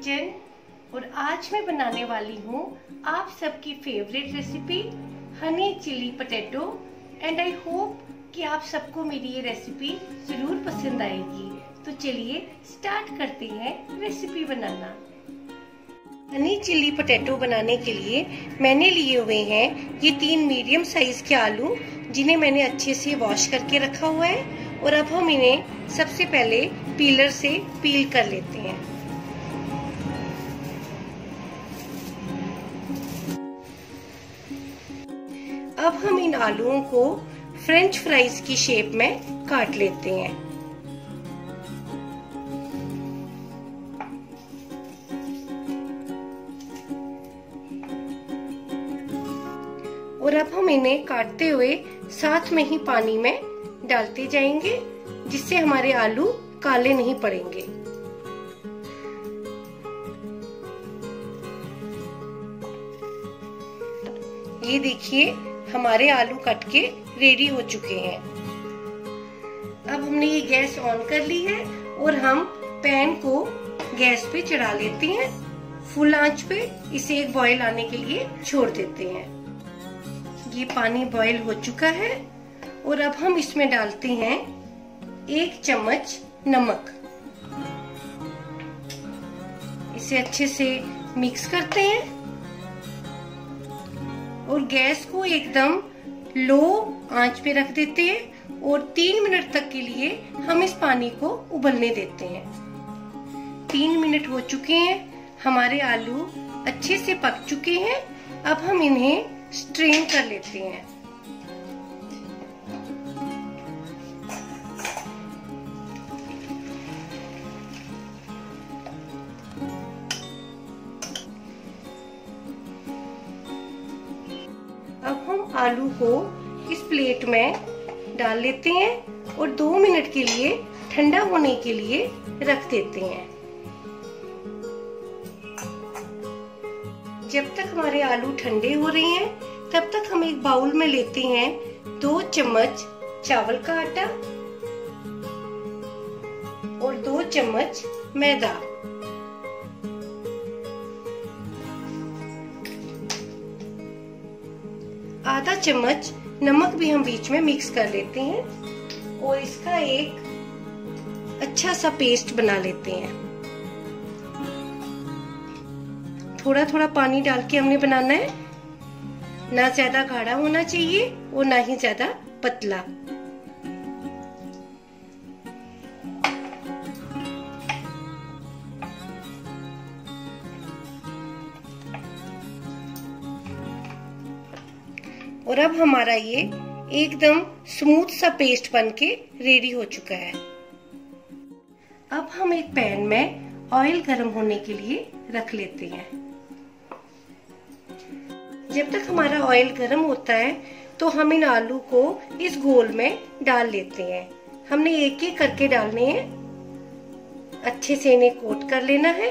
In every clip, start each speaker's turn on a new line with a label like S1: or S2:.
S1: Kitchen और आज मैं बनाने वाली हूँ आप सबकी favourite recipe honey chilli potato and I hope कि आप सबको मेरी ये रेसिपी ज़रूर पसंद आएगी। तो चलिए स्टार्ट करते हैं रेसिपी बनाना। हनी चिली पटेटो बनाने के लिए मैंने लिए हुए हैं ये तीन मीडियम साइज़ के आलू, जिन्हें मैंने अच्छे से वॉश करके रखा हुआ है और अब हम इन्हें सबसे पहले पीलर से पील कर लेते हैं। अब हम इन आलूओं को फ्रेंच फ्राइज की शेप में काट लेते हैं। और अब हम इन्हें काटते हुए साथ में ही पानी में डालते जाएँगे, जिससे हमारे आलू काले नहीं पड़ेंगे। ये देखिए हमारे आलू कट के रेडी हो चुके हैं। अब हमने ये गैस ऑन कर ली है और हम पैन को गैस पे चढ़ा लेते हैं। फुल आँच पे इसे एक बॉईल आने के लिए छोड़ देते हैं। ये पानी बॉईल हो चुका है और अब हम इसमें डालते हैं एक चम्मच नमक। इसे अच्छे से मिक्स करते हैं। और गैस को एकदम लो आँच पे रख देते हैं और तीन मिनट तक के लिए हम इस पानी को उबलने देते हैं। तीन मिनट हो चुके हैं, हमारे आलू अच्छे से पक चुके हैं। अब हम इन्हें स्ट्रेन कर लेते हैं। आलू को इस प्लेट में डाल लेते हैं और दो मिनट के लिए, ठंडा होने के लिए रख देते हैं। जब तक हमारे आलू ठंडे हो रहे हैं, तब तक हम एक बाउल में लेते हैं दो चम्मच चावल का आटा और दो चम्मच मैदा। आधा चम्मच नमक भी हम बीच में मिक्स कर लेते हैं और इसका एक अच्छा सा पेस्ट बना लेते हैं। थोड़ा थोड़ा पानी डाल के हमने बनाना है। ना ज़्यादा गाढ़ा होना चाहिए और ना ही ज़्यादा पतला। और अब हमारा ये एकदम स्मूथ सा पेस्ट बनके रेडी हो चुका है। अब हम एक पैन में ऑयल गर्म होने के लिए रख लेते हैं। जब तक हमारा ऑयल गर्म होता है तो हम इन आलू को इस घोल में डाल लेते हैं। हमने एक एक करके डालने हैं। अच्छे से इन्हें कोट कर लेना है।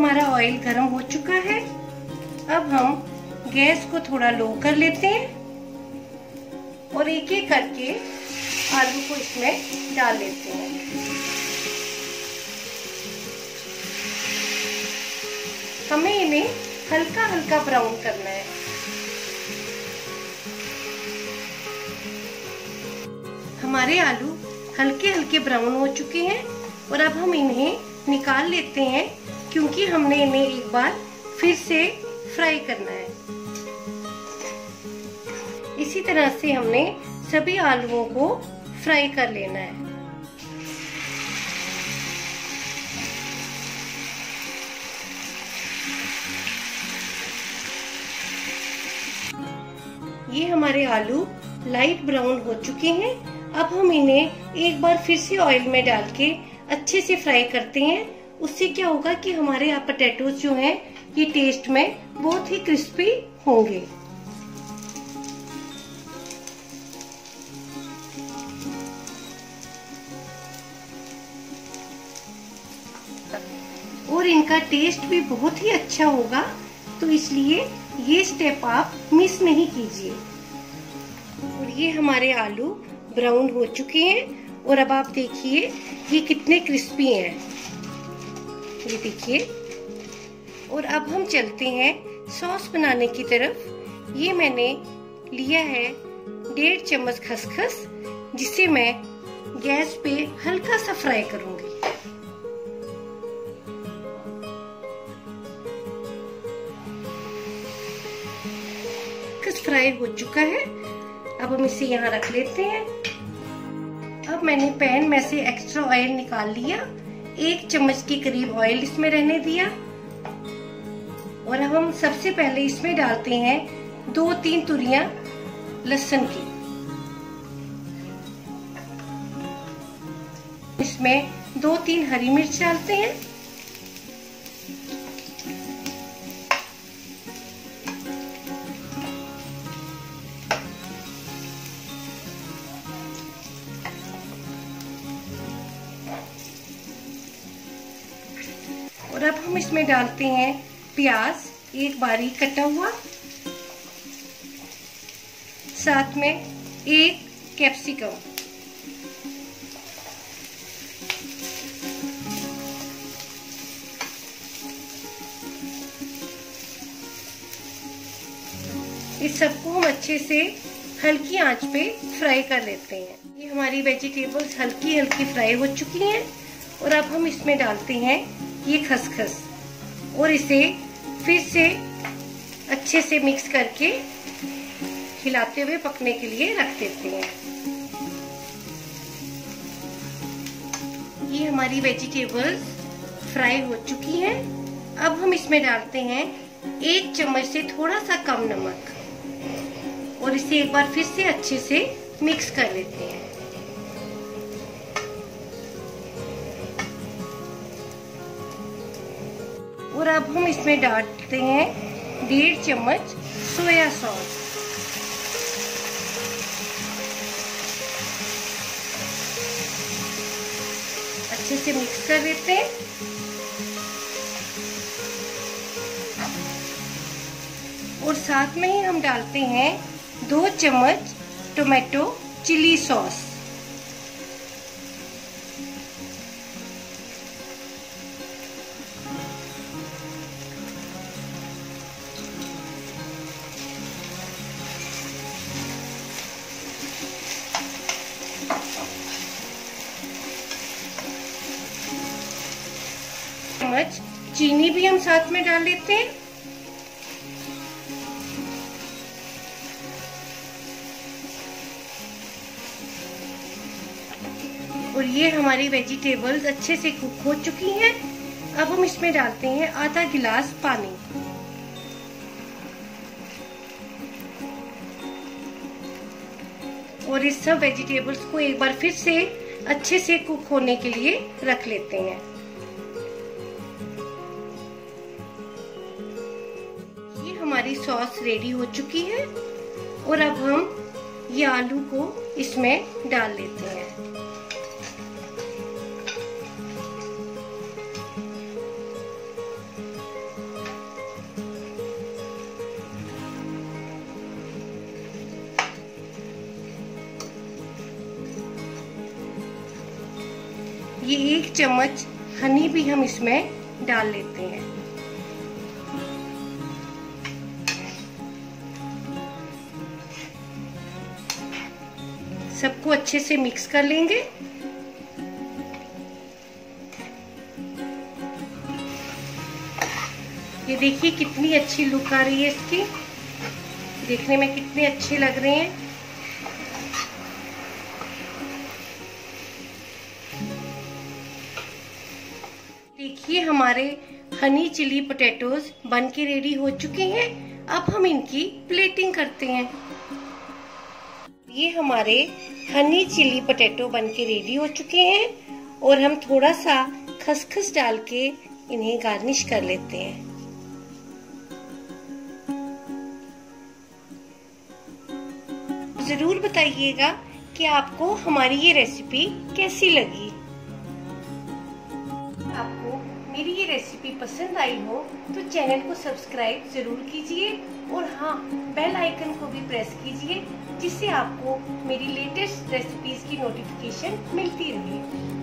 S1: हमारा ऑयल गर्म हो चुका है। अब हम गैस को थोड़ा लो कर लेते हैं और एक एक करके आलू को इसमें डाल लेते हैं। हमें इन्हें हल्का हल्का ब्राउन करना है। हमारे आलू हल्के हल्के ब्राउन हो चुके हैं और अब हम इन्हें निकाल लेते हैं क्योंकि हमने इन्हें एक बार फिर से फ्राई करना है। इसी तरह से हमने सभी आलुओं को फ्राई कर लेना है। ये हमारे आलू लाइट ब्राउन हो चुके हैं। अब हम इन्हें एक बार फिर से ऑयल में डाल के अच्छे से फ्राई करते हैं। उससे क्या होगा कि हमारे यहाँ पोटैटोज जो हैं, ये टेस्ट में बहुत ही क्रिस्पी होंगे। और इनका टेस्ट भी बहुत ही अच्छा होगा तो इसलिए ये स्टेप आप मिस नहीं कीजिए। और ये हमारे आलू ब्राउन हो चुके हैं, और अब आप देखिए ये कितने क्रिस्पी हैं। ये देखिए। और अब हम चलते हैं सॉस बनाने की तरफ़। ये मैंने लिया है डेढ़ चम्मच खसखस, जिसे मैं गैस पे हल्का सा फ्राई करूँगी। खस फ्राई हो चुका है। अब हम इसे यहाँ रख लेते हैं। अब मैंने पैन में से एक्स्ट्रा ऑयल निकाल लिया। एक चम्मच के करीब ऑयल इसमें रहने दिया। और अब हम सबसे पहले इसमें डालते हैं दो तीन तुरिया लहसुन की। इसमें दो तीन हरी मिर्च डालते हैं। इसमें डालते हैं प्याज, एक बारीक कटा हुआ। साथ में एक कैप्सिकम। इस सबको हम अच्छे से हल्की आँच पे फ्राई कर लेते हैं। ये हमारी वेजिटेबल्स हल्की हल्की फ्राई हो चुकी हैं और अब हम इसमें डालते हैं ये खसखस। और इसे फिर से अच्छे से मिक्स करके हिलाते हुए पकने के लिए रख देते हैं। ये हमारी वेजिटेबल्स फ्राई हो चुकी हैं। अब हम इसमें डालते हैं एक चम्मच से थोड़ा सा कम नमक और इसे एक बार फिर से अच्छे से मिक्स कर लेते हैं। अब हम इसमें डालते हैं डेढ़ चम्मच सोया सॉस। अच्छे से मिक्स कर लेते हैं। और साथ में ही हम डालते हैं दो चम्मच टोमेटो चिली सॉस। चम्मच चीनी भी हम साथ में डाल लेते हैं। और ये हमारी वेजिटेबल्स अच्छे से कुक हो चुकी हैं। अब हम इसमें डालते हैं आधा गिलास पानी। और इस सब वेजिटेबल्स को एक बार फिर से अच्छे से कुक होने के लिए रख लेते हैं। सॉस रेडी हो चुकी है और अब हम ये आलू को इसमें डाल लेते हैं। ये एक चम्मच हनी भी हम इसमें डाल लेते हैं। सबको अच्छे से मिक्स कर लेंगे। ये देखिए कितनी अच्छी लुक आ रही है इसकी। देखने में कितने अच्छे लग रहे हैं। देखिए हमारे हनी चिली पोटैटोज बन के रेडी हो चुके हैं। अब हम इनकी प्लेटिंग करते हैं। ये हमारे हनी चिली पोटैटो बन के रेडी हो चुके हैं और हम थोड़ा सा खसखस डाल के इन्हें गार्निश कर लेते हैं। ज़रूर बताइएगा कि आपको हमारी ये रेसिपी कैसी लगी। मेरी ये रेसिपी पसंद आई हो तो चैनल को सब्सक्राइब ज़रूर कीजिए और हाँ बेल आइकन को भी प्रेस कीजिए, जिससे आपको मेरी लेटेस्ट रेसिपीज़ की नोटिफिकेशन मिलती रहे।